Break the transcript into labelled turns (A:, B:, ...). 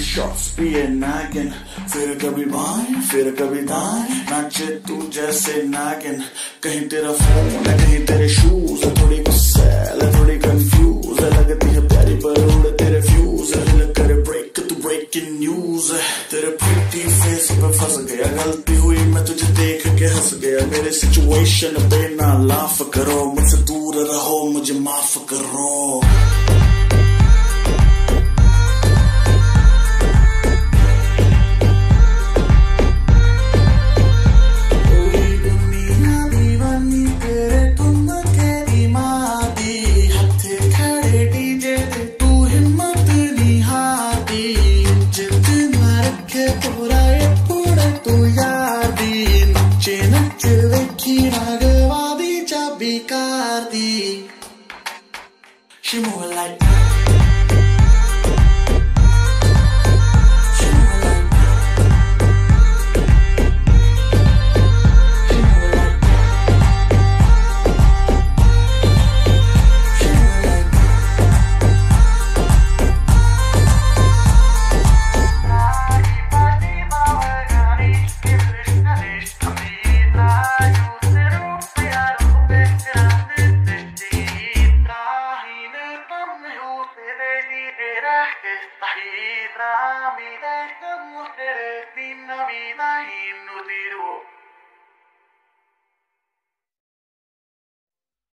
A: Shots पिए नागिन फिर कभी बाएँ फिर कभी दाएँ नाचे तू जैसे नागिन। कहीं तेरा फ़ोन है, कहीं तेरे शूज़ थोड़ी गुस्सैल थोड़ी कंफ्यूज लगती है प्यारी पर उड़ तेरे फ्यूज हिल कर ब्रेक तू ब्रेकिंग न्यूज़ तेरे प्रीटी फेस पे फंस गया। गलती हुई, मैं तुझे देख के हंस गया। मेरे सिचुएशन पे ना लाफ करो। मुझसे दूर रहो, मुझे माफ़ करो। எனக்கு போராயக்கூட துயாதி நச்சு வெக்கி ராகவாதி ஜபிகார்தி She more like Era esta gira, mira esta mujer es dinamita y